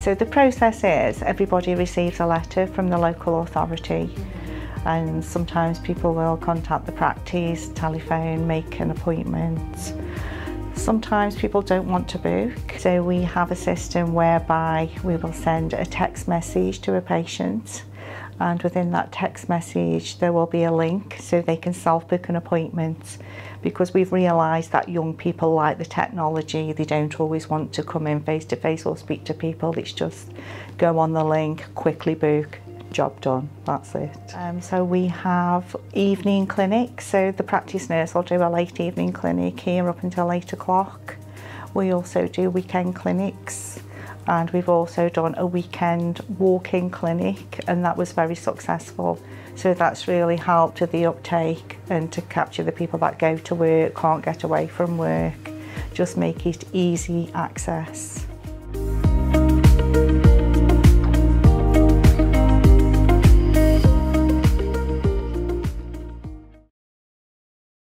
So the process is everybody receives a letter from the local authority and sometimes people will contact the practice, telephone, make an appointment. Sometimes people don't want to book, so we have a system whereby we will send a text message to a patient and within that text message there will be a link so they can self-book an appointment. Because we've realised that young people like the technology they don't always want to come in face to face or speak to people. It's just go on the link quickly book job done. That's it. Um, so we have evening clinics so the practice nurse will do a late evening clinic here up until 8 o'clock. We also do weekend clinics and we've also done a weekend walk-in clinic and that was very successful. So that's really helped with the uptake and to capture the people that go to work can't get away from work just make it easy access